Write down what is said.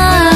nada.